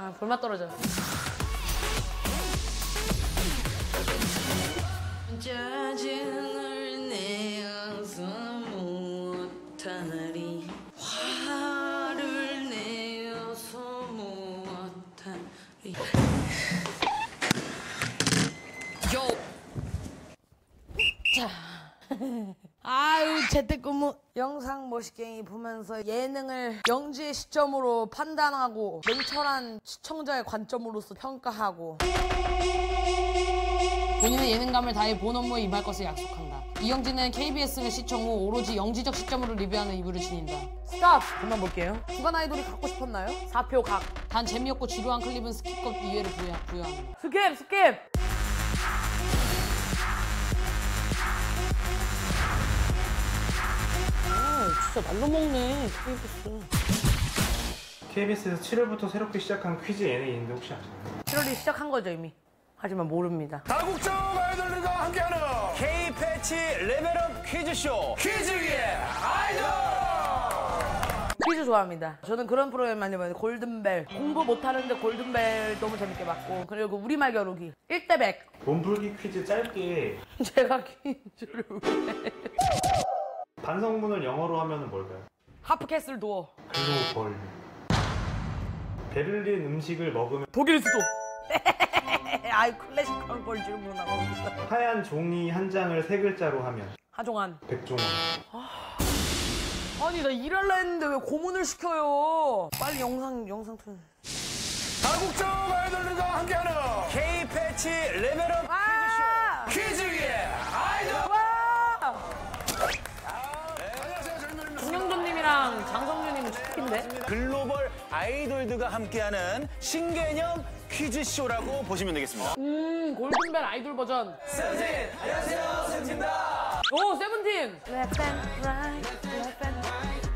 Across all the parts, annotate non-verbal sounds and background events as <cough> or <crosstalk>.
아 볼맛 떨어져. 짜증 영상 멋있게 보면서 예능을 영지의 시점으로 판단하고 냉철한 시청자의 관점으로서 평가하고 본인의 예능감을 다해 본 업무에 임할 것을 약속한다. 이영지는 KBS를 시청 후 오로지 영지적 시점으로 리뷰하는 의무를 지닌다. Stop! 그만 볼게요. 주간 아이돌이 갖고 싶었나요? 사표 각. 단 재미없고 지루한 클립은 skip 기회를 부여, 부여합니다. Skip! Skip! 진짜 날로 먹네, KBS. KBS에서 7월부터 새롭게 시작한 퀴즈 예능인데 혹시 아시나요? 7월이 시작한 거죠, 이미. 하지만 모릅니다. 다국적 아이돌들과 함께하는 K-패치 레벨업 퀴즈쇼 퀴즈계 아이돌 퀴즈 좋아합니다. 저는 그런 프로그램 많이 봐요. 골든벨. 공부 못하는데 골든벨 너무 재밌게 봤고. 그리고 우리말 겨루기. 1대 100. 몸풀기 퀴즈 짧게 <laughs> 제가 퀴즈를 왜. 반성문을 영어로 하면 뭘까요? 하프캐슬 도어. 글로벌 베를린 음식을 먹으면 독일 수도. <laughs> 아이 클래식한 걸 질문하고 있어. 하얀 종이 한 장을 세 글자로 하면 하종환. 백종원 아니 나 일할라 했는데 왜 고문을 시켜요? 빨리 영상 영상 틀. 다국적 축복인데? 글로벌 아이돌들과 함께하는 신개념 퀴즈쇼라고 보시면 되겠습니다 음 골든벨 아이돌 버전. 세븐틴 안녕하세요 세븐틴입니다 오 세븐틴.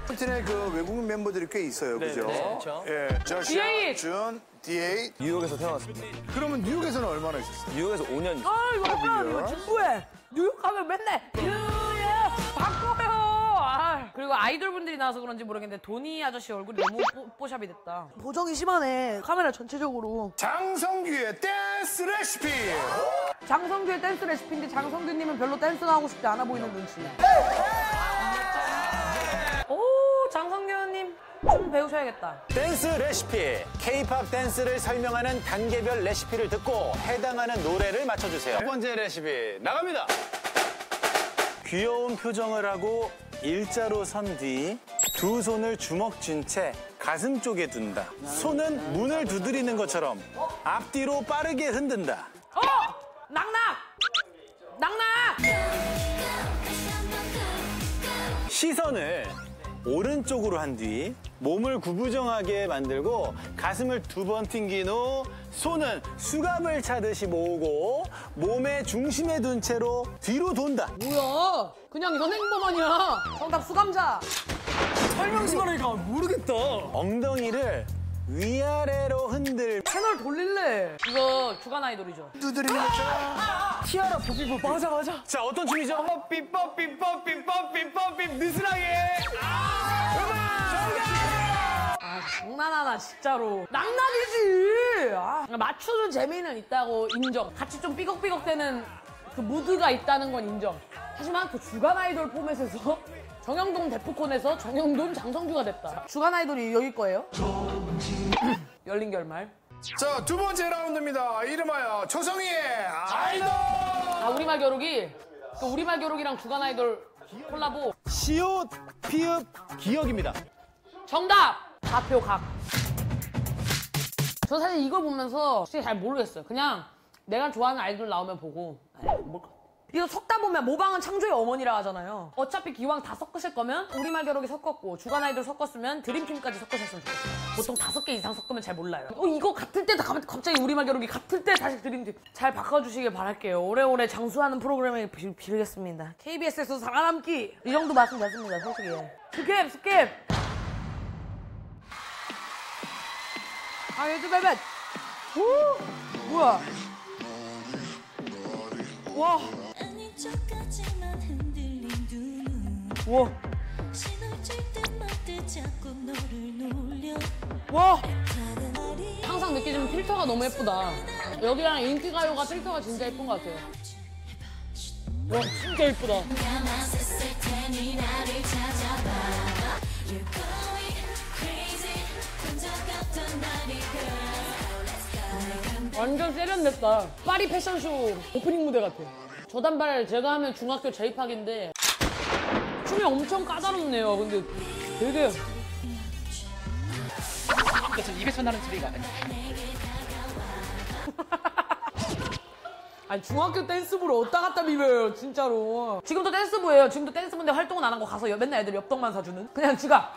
세븐틴의 그 외국인 멤버들이 꽤 있어요, 그죠? 그렇죠. 예, 저시아, D8. 준, D8. 뉴욕에서 태어났습니다. 그러면 뉴욕에서는 얼마나 있었어요? 뉴욕에서 5년 있어요. 아 이거 뭐야 이거 진부해 뉴욕 가면 맨날 그리고 아이돌 분들이 나와서 그런지 모르겠는데 도니 아저씨 얼굴이 너무 뽀, 뽀샵이 됐다. 보정이 심하네 카메라 전체적으로. 장성규의 댄스 레시피. 장성규의 댄스 레시피인데 장성규님은 별로 댄스가 하고 싶지 않아 보이는 눈치. 오 장성규님 춤 배우셔야겠다. 댄스 레시피. K-팝 댄스를 설명하는 단계별 레시피를 듣고 해당하는 노래를 맞춰주세요. 첫 번째 레시피 나갑니다 귀여운 표정을 하고 일자로 선 뒤 두 손을 주먹 쥔 채 가슴 쪽에 둔다 손은 문을 두드리는 것처럼 앞뒤로 빠르게 흔든다 어! 낙낙! 낙낙! 시선을 오른쪽으로 한 뒤 몸을 구부정하게 만들고 가슴을 두 번 튕긴 후 손은 수갑을 차듯이 모으고 몸의 중심에 둔 채로 뒤로 돈다. 뭐야 그냥 연행범 아니야 정답 수감자 설명시간이니까 모르겠다. 엉덩이를 위아래로 흔들 채널 돌릴래 이거 주간 아이돌이죠 두드리는 것처럼. 티아라 보비보 맞아 맞아. 자 어떤 춤이죠? 뽀삐 뽀삐 뽀삐 뽀삐 뽀삐 느슨하게 아 장난하나 진짜로 낙낙이지 아, 맞추는 재미는 있다고 인정 같이 좀 삐걱삐걱대는 그 무드가 있다는 건 인정 하지만 그 주간 아이돌 포맷에서 <laughs> 정영돈 데프콘에서 정영돈 장성규가 됐다 주간 아이돌이 여기 거예요? <clears throat> 열린 결말 자, 두 번째 라운드입니다. 이름하여 조성희의 아이돌. 아 우리말 겨루기 그 우리말 겨루기랑 주간 아이돌 콜라보 시옷 피읍 기억입니다. 정답! 좌표 각. 저 사실 이거 보면서 진짜 잘 모르겠어요. 그냥 내가 좋아하는 아이돌 나오면 보고 에이, 뭘 이거 섞다 보면 모방은 창조의 어머니라 하잖아요. 어차피 기왕 다 섞으실 거면 우리말 겨루기 섞었고 주간 아이돌 섞었으면 드림팀까지 섞으셨으면 좋겠어요. 보통 다섯 개 이상 섞으면 잘 몰라요. 어 이거 같을 때 가- 갑자기 우리말 겨루기 같을 때 다시 드림팀 잘 바꿔주시길 바랄게요. 오래오래 장수하는 프로그램에 비, 비르겠습니다. KBS에서 살아남기 이 정도 말씀드렸습니다. 솔직히 skip skip. 아, 레드벨벳! 오! 뭐야? 와. 와, 와! 항상 느끼지만 필터가 너무 예쁘다. 여기랑 인기가요가 필터가 진짜 예쁜 것 같아요. 와 진짜 예쁘다. 완전 세련됐다. 파리 패션쇼 오프닝 무대 같아. 저 단발 제가 하면 중학교 재입학인데 춤이 엄청 까다롭네요. 근데 되게 그래서 입에서 나는 소리가 <laughs> 아니 중학교 댄스부를 어디다 갖다 비벼요 진짜로 지금도 댄스부예요 지금도 댄스부인데 활동은 안 하고 가서 여- 맨날 애들 엽떡만 사주는 그냥 지가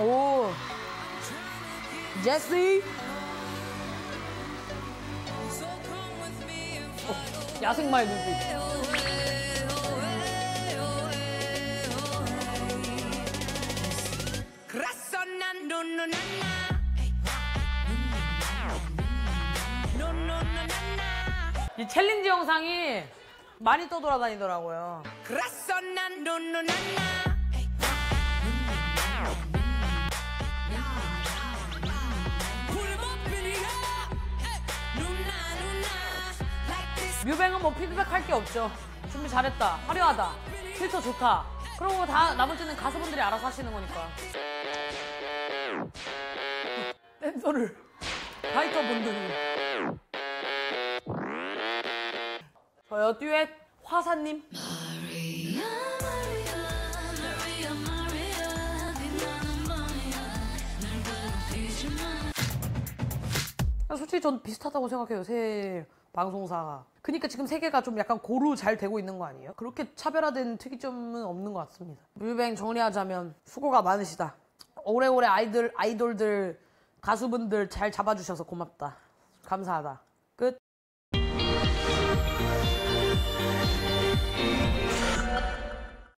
오 제시 어, 야생마의 눈빛 이 챌린지 영상이 많이 떠돌아다니더라고요 뮤뱅은 뭐 피드백 할 게 없죠. 준비 잘했다. 화려하다. 필터 좋다. 그러고 다 나머지는 가수분들이 알아서 하시는 거니까. 댄서를 파이터 분들이. 저요 듀엣 화사님. 솔직히 전 비슷하다고 생각해요. 새 방송사가. 그러니까 지금 세계가 좀 약간 고루 잘 되고 있는 거 아니에요? 그렇게 차별화된 특이점은 없는 것 같습니다. 뮤뱅 정리하자면 수고가 많으시다. 오래오래 아이들 아이돌들 가수분들 잘 잡아주셔서 고맙다. 감사하다.